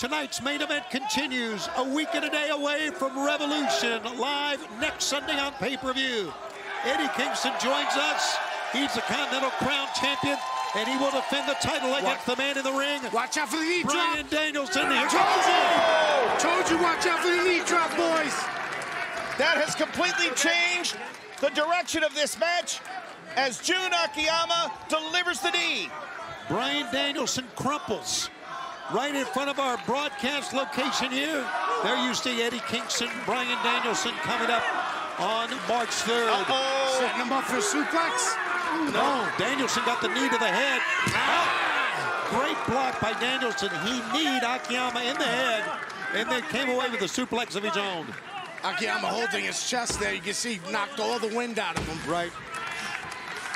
Tonight's main event continues a week and a day away from Revolution, live next Sunday on pay-per-view. Eddie Kingston joins us. He's the Continental Crown Champion, and he will defend the title against the man in the ring. Watch out for the knee Bryan drop. Danielson. Here Told comes you. Told you, watch out for the knee drop, boys. That has completely changed the direction of this match as Jun Akiyama delivers the knee. Bryan Danielson crumples right in front of our broadcast location here. There you see Eddie Kingston, Bryan Danielson coming up on March 3rd. Uh-oh. Setting him up for a suplex. No, Danielson got the knee to the head. Ah, great block by Danielson. He kneed Akiyama in the head and then came away with a suplex of his own. Akiyama holding his chest there. You can see he knocked all the wind out of him. Right.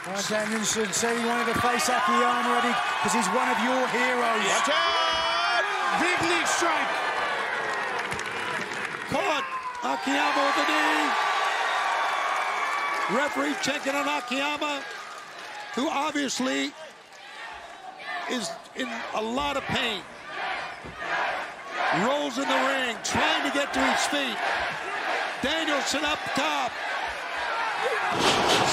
Bryan Danielson said he wanted to face Akiyama Eddie because he's one of your heroes. Watch out! Big knee strike. Caught Akiyama with the knee. Referee checking on Akiyama, who obviously is in a lot of pain. Rolls in the ring, trying to get to his feet. Danielson up top.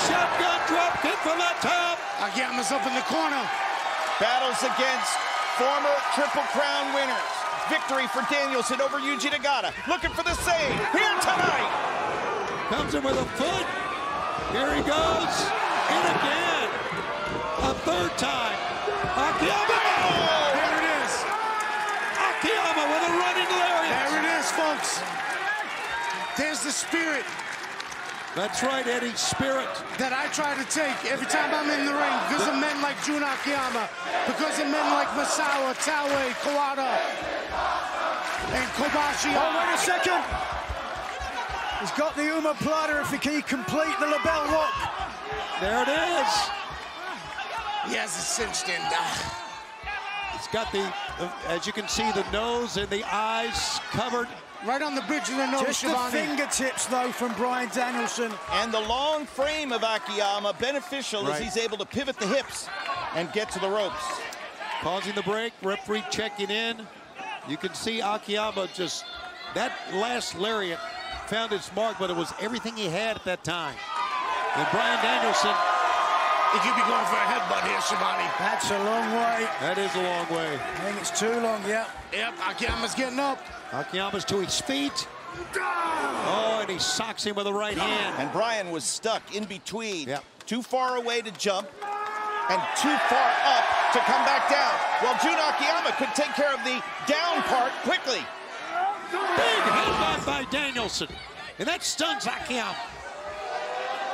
Shotgun drop kick from the top. Akiyama's up in the corner. Battles against former Triple Crown winners. Victory for Danielson over Yuji Nagata. Looking for the save here tonight. Comes in with a foot. Here he goes. In again. A third time. Akiyama. Oh! There it is. Akiyama with a running lariat. There it is, folks. There's the spirit That's right, Eddie. Spirit. that I try to take every time I'm in the ring because of men like Jun Akiyama, because of men like Misawa, Taue, Kawada, and Kobashi. Oh, wait a second. He's got the omoplata if he can complete the LeBell Lock. There it is. He has it cinched in. Ah. It's got the, as you can see, the nose and the eyes covered. Right on the bridge of the nose, Just the fingertips, though, from Bryan Danielson. And the long frame of Akiyama beneficial Right. as he's able to pivot the hips and get to the ropes. Pausing the break, referee checking in. You can see Akiyama just, that last lariat found its mark, but it was everything he had at that time. And Bryan Danielson, He could be going for a headbutt here, Schiavone. That's a long way. that is a long way. I think it's too long, yep. Yep, Akiyama's getting up. Akiyama's to his feet. Oh, and he socks him with the right hand. And Bryan was stuck in between. Yep. Too far away to jump and too far up to come back down. Well, Jun Akiyama could take care of the down part quickly. Big headbutt by Danielson. And that stuns Akiyama.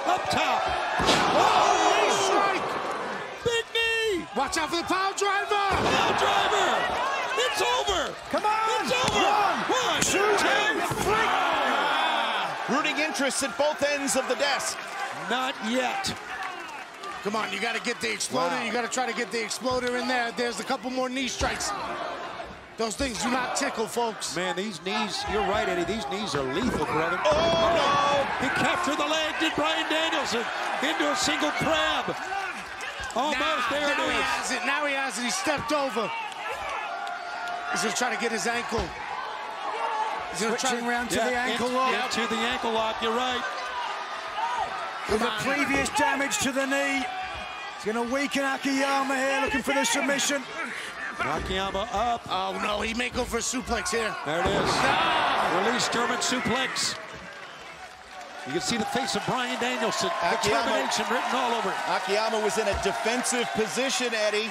Up top. Knee strike. Big knee. Watch out for the power driver. Now driver. It's over. Come on. It's over. One, two, three. Ah. Rooting interests at both ends of the desk. Not yet. Come on, you got to get the exploder. Wow. You got to try to get the exploder in there. There's a couple more knee strikes. Those things do not tickle, folks. Man, these knees, you're right, Eddie. These knees are lethal, brother. Oh, no! He captured the leg, did Bryan Danielson into a single crab. Almost, Now- there it now he has it. Now he has it. He stepped over. He's gonna try to get his ankle. He's gonna try Switching to round to Yeah, the ankle in- lock. Into the ankle lock, you're right. With the previous damage to the knee. He's going to weaken Akiyama here, looking for the submission. Akiyama up. Oh no, he may go for a suplex here. There it is. Release German suplex. You can see the face of Bryan Danielson. Akiyama. Determination written all over it. Akiyama was in a defensive position, Eddie.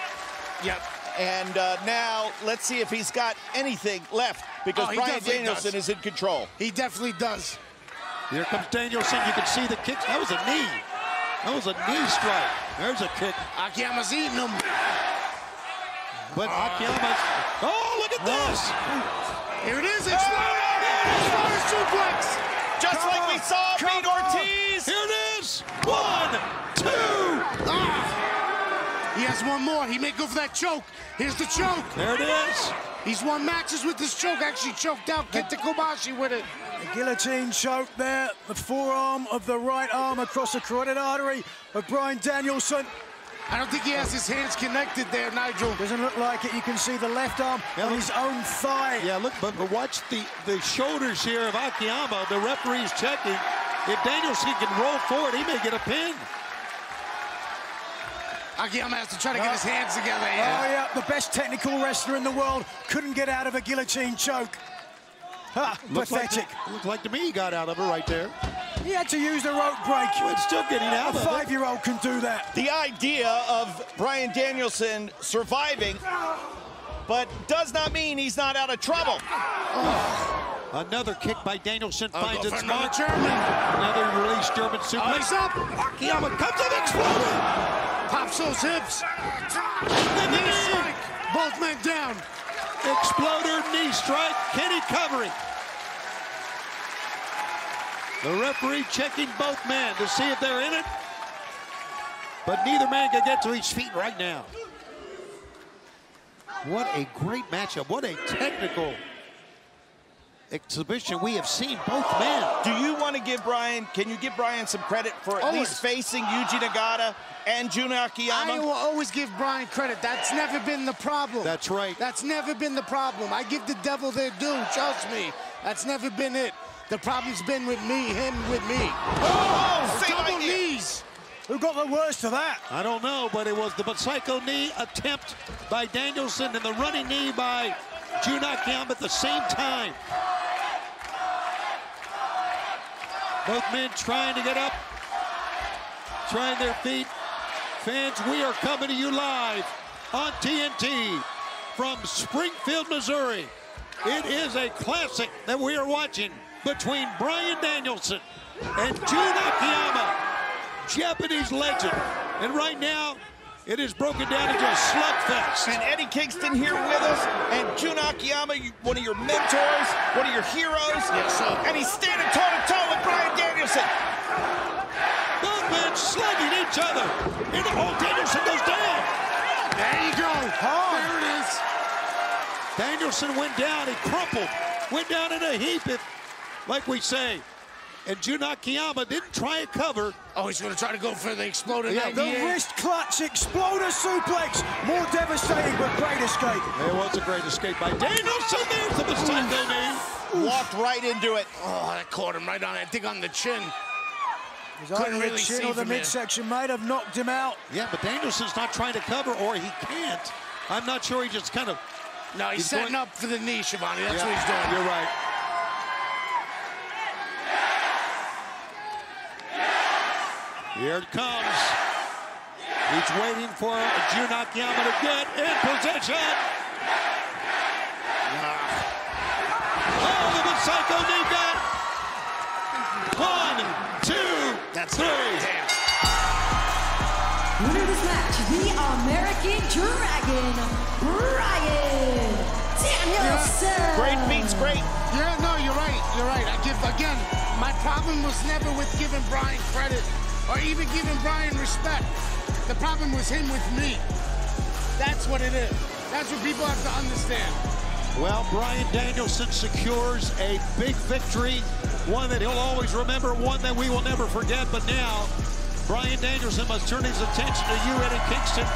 Yep. And uh, now let's see if he's got anything left because Oh, Bryan Danielson does. is in control. He definitely does. Here comes Danielson. You can see the kicks. That was a knee. That was a knee strike. There's a kick. Akiyama's eating him. But Akiyama. Oh, look at this. Here it is. Exploder. Exploder suplex. Just Come like we saw come beat on. Ortiz. Here it is. One, two. Ah. He has one more. He may go for that choke. Here's the choke. There it is. He's won matches with this choke. Actually choked out Kenta Kobashi with it. The guillotine choke there. The forearm of the right arm across the carotid artery of Bryan Danielson. I don't think he has his hands connected there, Nigel. Doesn't look like it. You can see the left arm Yeah, on look- his own thigh. Yeah, look, but but watch the, the shoulders here of Akiyama. The referee's checking. If Danielson can roll forward, he may get a pin. Akiyama has to try to get his hands together. Oh, Yeah. yeah, the best technical wrestler in the world couldn't get out of a guillotine choke. Ha, Looks pathetic. to, looks like to me he got out of it right there. He had to use the rope break. Well, it's still getting out A five-year-old can do that. The idea of Bryan Danielson surviving, but does not mean he's not out of trouble. Oh. Another kick by Danielson I'll finds its mark. German. Another release German Oh, suplex. he's up. Akiyama comes up, exploder. Pops those hips. The Knee knee. strike. Both men down. Exploder knee strike. Kenny covering. The referee checking both men to see if they're in it. But neither man can get to his feet right now. What a great matchup. What a technical exhibition we have seen both men. Do you want to give Bryan, can you give Bryan some credit for at Always. least facing Yuji Nagata and Jun Akiyama? I will always give Bryan credit. That's never been the problem. That's right. That's never been the problem. I give the devil their due. Trust me. That's never been it. The problem's been with me, him with me. oh, same Double knees. Who got the worst of that? I don't know, but it was the Busaiku knee attempt by Danielson and the running knee by Jun Akiyama at the same time. Both men trying to get up, trying their feet. Fans, we are coming to you live on TNT from Springfield, Missouri. It is a classic that we are watching between Bryan Danielson and Jun Akiyama. Japanese legend. And right now, it is broken down into a slugfest. And Eddie Kingston here with us, and Akiyama, one of your mentors, one of your heroes. Yes, sir. And he's standing toe to toe with Bryan Danielson. Both men slugging each other. And oh, Danielson goes down. There you go. There it is. Danielson went down. He crumpled. Went down in a heap, if, like we say. And Jun Akiyama didn't try a cover. Oh, he's going to try to go for the exploder Yeah, the 98. The wrist clutch exploder suplex. More devastating, but great escape. It was a great escape by Danielson. There's the Busaiku knee. Walked right into it. Oh, that caught him right on, I think, on the chin. His Couldn't really chin see or the from here. midsection might have knocked him out. Yeah, but Danielson's not trying to cover, or he can't. I'm not sure. He just kind of. No, he's, He's setting going- up for the knee, Schiavone. That's Yeah, what he's doing. You're right. Here it comes. He's waiting for Jun Akiyama to get in position. Ah. Oh, the Busaiku knee got. One, two, That's three. Damn. Winner of this match, the American Dragon, Bryan Danielson. Great beats, great. Yeah, no, you're right. You're right. I give again. My problem was never with giving Bryan credit or even giving Bryan respect. The problem was him with me. That's what it is. That's what people have to understand. Well, Bryan Danielson secures a big victory, one that he'll always remember, one that we will never forget. But now, Bryan Danielson must turn his attention to you, Eddie Kingston,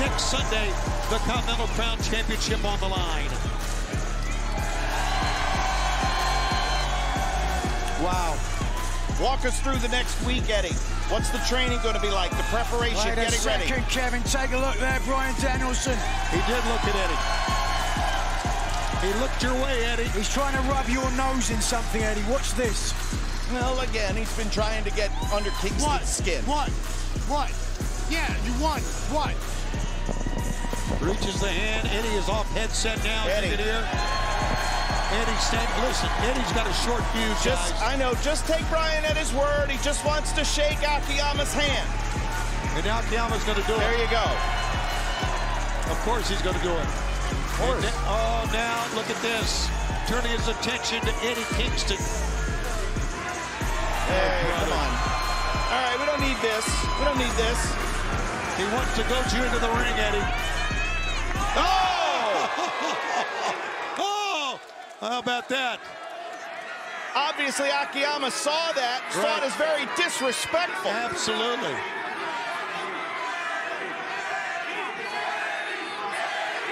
next Sunday, the Continental Crown Championship on the line. Wow. Walk us through the next week, Eddie. What's the training going to be like? The preparation, Wait a getting second, ready. Kevin. Take a look there, Bryan Danielson. He did look at Eddie. He looked your way, Eddie. He's trying to rub your nose in something, Eddie. Watch this. Well, again, he's been trying to get under Kingston's What? skin. What? What? Yeah, you won. What? Reaches the hand. Eddie is off headset now. Eddie. Eddie stand. Listen, Eddie's got a short fuse, Just, guys. I know, just take Bryan at his word. He just wants to shake Akiyama's hand. And now Akiyama's going to do There it. There you go. Of course he's going to do it. Of course. Then- oh, now look at this. Turning his attention to Eddie Kingston. Hey, come on. All right, we don't need this. We don't need this. He wants to go you into the ring, Eddie. Oh! Oh! How about that? Obviously, Akiyama saw that, saw it as very disrespectful. Absolutely.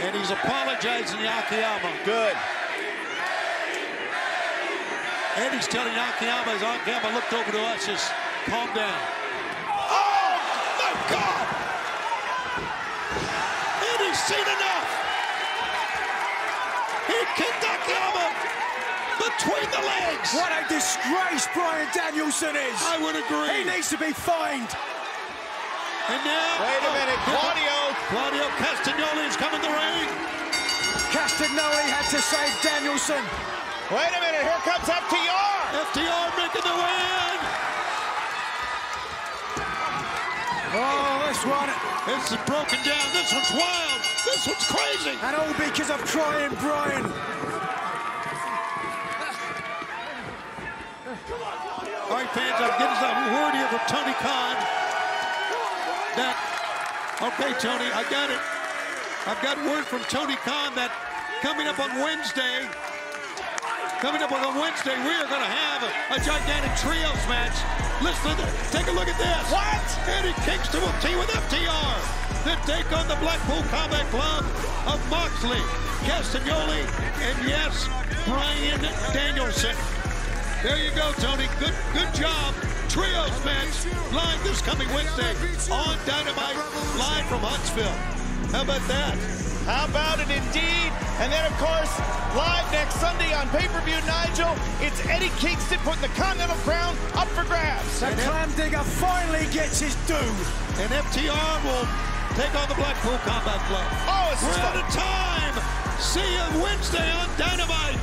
And he's apologizing to Akiyama. Good. he's telling Akiyama as Akiyama looked over to us, just calm down. Oh, my God! Eddie's seen enough. He kicked Akiyama between the. What a disgrace Bryan Danielson is. I would agree. He needs to be fined. And now, Wait a minute, oh, Claudio. Claudio Castagnoli is coming to the ring. Castagnoli had to save Danielson. Wait a minute, here comes FTR. FTR making the win. Oh, this one. This is broken down. This one's wild. This one's crazy. And all because of crying Bryan. All right, fans, I'm getting some word here from Tony Khan that, okay, Tony, I got it. I've got word from Tony Khan that coming up on Wednesday, coming up on Wednesday, we are going to have a, a gigantic trios match. Listen, take a look at this. What? Eddie Kingston will team with FTR. Then take on the Blackpool Combat Club of Moxley, Castagnoli, and yes, Bryan Danielson. There you go, Tony. Good, good job. Trios match live this coming Wednesday on Dynamite, live from Huntsville. How about that? How about it indeed? And then, of course, live next Sunday on pay-per-view, Nigel, it's Eddie Kingston putting the Continental Crown up for grabs. The clam digger finally gets his due. And FTR will take on the Blackpool Combat Club. Oh, it's is We're fun. out of time. See you Wednesday on Dynamite.